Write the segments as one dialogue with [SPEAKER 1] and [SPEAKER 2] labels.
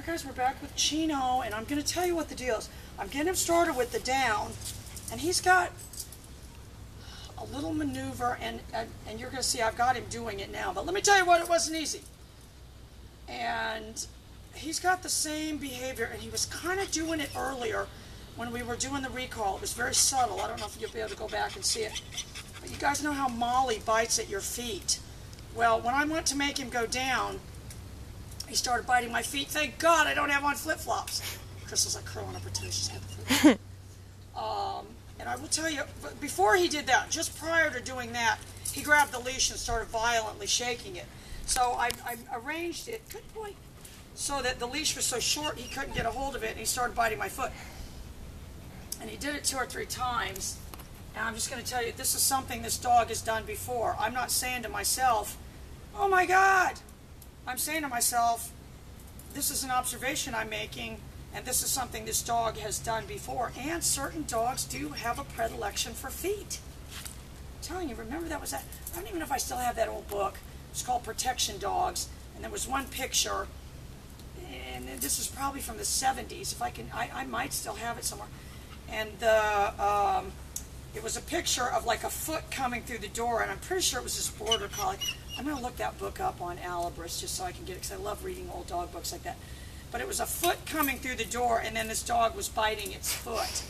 [SPEAKER 1] Alright guys, we're back with Chino, and I'm going to tell you what the deal is. I'm getting him started with the down, and he's got a little maneuver, and, and, and you're going to see I've got him doing it now. But let me tell you what, it wasn't easy. And he's got the same behavior, and he was kind of doing it earlier when we were doing the recall. It was very subtle. I don't know if you'll be able to go back and see it. But you guys know how Molly bites at your feet. Well, when I went to make him go down, he started biting my feet. Thank God I don't have on flip flops. Crystal's like curling up her toes. She's had the flip um, And I will tell you, before he did that, just prior to doing that, he grabbed the leash and started violently shaking it. So I, I arranged it, good boy, so that the leash was so short he couldn't get a hold of it, and he started biting my foot. And he did it two or three times. And I'm just going to tell you, this is something this dog has done before. I'm not saying to myself, oh my God, I'm saying to myself, this is an observation I'm making, and this is something this dog has done before. And certain dogs do have a predilection for feet. I'm telling you, remember that was that? I don't even know if I still have that old book. It's called Protection Dogs, and there was one picture, and this is probably from the 70s. If I can, I, I might still have it somewhere. And the um, it was a picture of like a foot coming through the door, and I'm pretty sure it was this border collie. I'm going to look that book up on Alibris just so I can get it, because I love reading old dog books like that. But it was a foot coming through the door, and then this dog was biting its foot.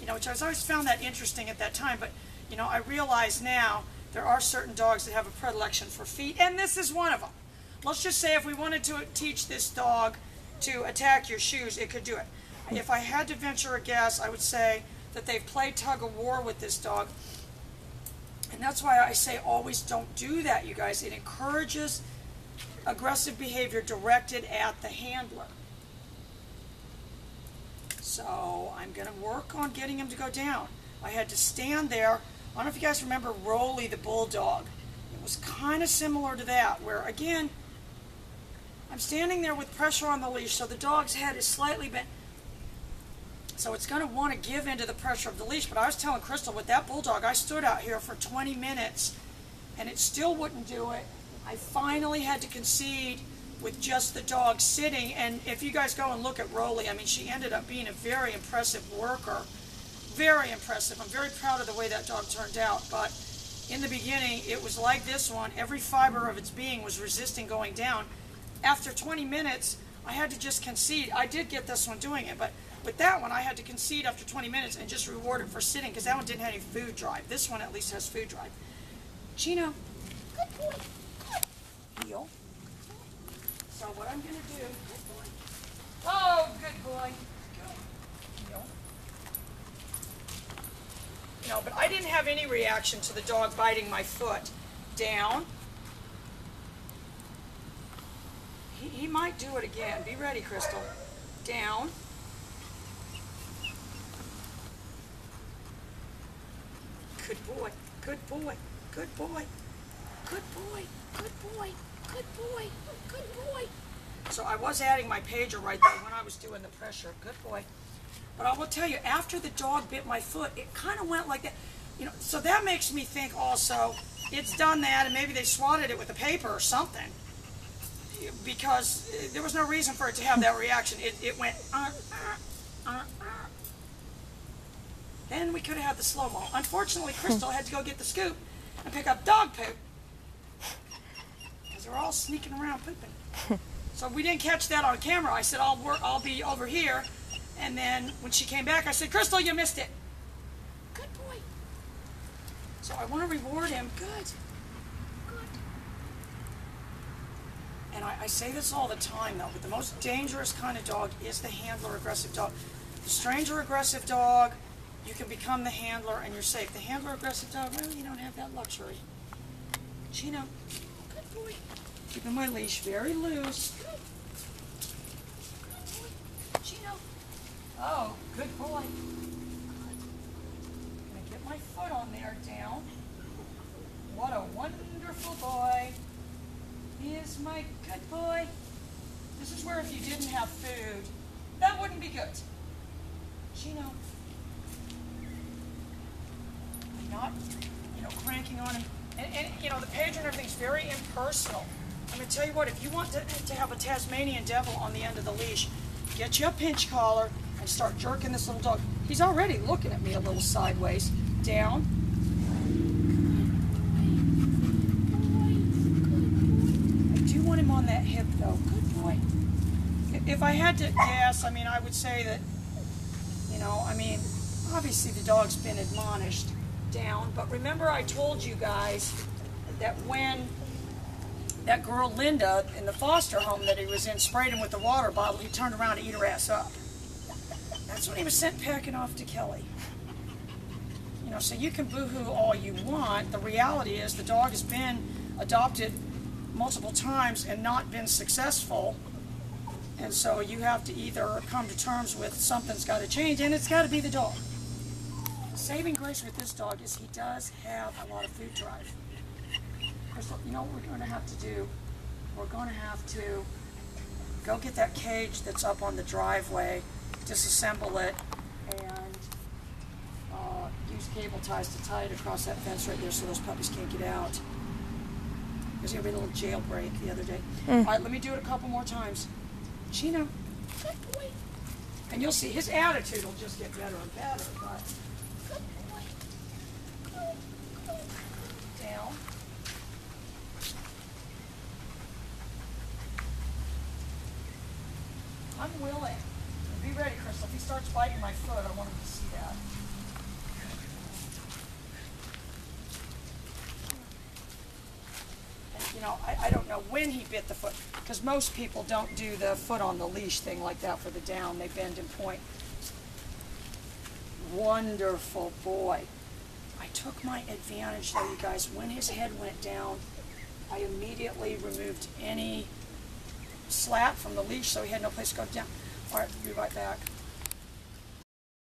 [SPEAKER 1] You know, which I was always found that interesting at that time. But, you know, I realize now there are certain dogs that have a predilection for feet, and this is one of them. Let's just say if we wanted to teach this dog to attack your shoes, it could do it. If I had to venture a guess, I would say that they've played tug of war with this dog. And that's why I say always don't do that, you guys. It encourages aggressive behavior directed at the handler. So I'm going to work on getting him to go down. I had to stand there. I don't know if you guys remember Roly the Bulldog. It was kind of similar to that, where again, I'm standing there with pressure on the leash, so the dog's head is slightly bent. So it's going to want to give into the pressure of the leash. But I was telling Crystal, with that bulldog, I stood out here for 20 minutes and it still wouldn't do it. I finally had to concede with just the dog sitting. And if you guys go and look at Roly, I mean, she ended up being a very impressive worker. Very impressive. I'm very proud of the way that dog turned out. But in the beginning, it was like this one. Every fiber of its being was resisting going down. After 20 minutes, I had to just concede. I did get this one doing it, but with that one, I had to concede after 20 minutes and just reward it for sitting because that one didn't have any food drive. This one at least has food drive. Chino, good boy. Good. Heel. So what I'm going to do, good boy. Oh, good boy. No, but I didn't have any reaction to the dog biting my foot. Down. He, he might do it again. Be ready, Crystal. Down. Good boy. Good boy. Good boy. Good boy. Good boy. Good boy. Good boy. So I was adding my pager right there when I was doing the pressure. Good boy. But I will tell you, after the dog bit my foot, it kind of went like that. You know, so that makes me think also it's done that, and maybe they swatted it with a paper or something, because there was no reason for it to have that reaction. It, it went. Uh, uh, uh, then we could have had the slow-mo. Unfortunately, Crystal had to go get the scoop and pick up dog poop. Because they're all sneaking around pooping. So we didn't catch that on camera. I said, I'll, work, I'll be over here. And then when she came back, I said, Crystal, you missed it. Good boy. So I want to reward him. Good. Good. And I, I say this all the time, though, but the most dangerous kind of dog is the handler aggressive dog. The stranger aggressive dog, you can become the handler and you're safe. The handler aggressive dog, well, you don't have that luxury. Chino, good boy. Keeping my leash very loose. Good. Good boy. Chino. Oh, good boy. Good. Gonna get my foot on there down. What a wonderful boy. He is my good boy. This is where if you didn't have food, that wouldn't be good. Chino not, you know, cranking on him. And, and, you know, the pager and everything's very impersonal. I'm gonna tell you what, if you want to, to have a Tasmanian devil on the end of the leash, get you a pinch collar and start jerking this little dog. He's already looking at me a little sideways. Down. I do want him on that hip though. Good boy. If I had to guess, I mean, I would say that, you know, I mean, obviously the dog's been admonished down, but remember I told you guys that when that girl Linda in the foster home that he was in sprayed him with the water bottle, he turned around to eat her ass up. That's when he was sent packing off to Kelly. You know, so you can boohoo all you want. The reality is the dog has been adopted multiple times and not been successful. And so you have to either come to terms with something's got to change, and it's got to be the dog. Saving grace with this dog is he does have a lot of food drive. Crystal, you know what we're going to have to do? We're going to have to go get that cage that's up on the driveway, disassemble it, and uh, use cable ties to tie it across that fence right there so those puppies can't get out. There's going to be a little jailbreak the other day. All right, let me do it a couple more times. Chino. And you'll see his attitude will just get better and better, but down. I'm willing. Be ready, Crystal. If he starts biting my foot, I want him to see that. You know, I, I don't know when he bit the foot, because most people don't do the foot on the leash thing like that for the down. They bend and point. Wonderful boy. I took my advantage though, you guys. When his head went down, I immediately removed any slap from the leash so he had no place to go down. All right, be right back.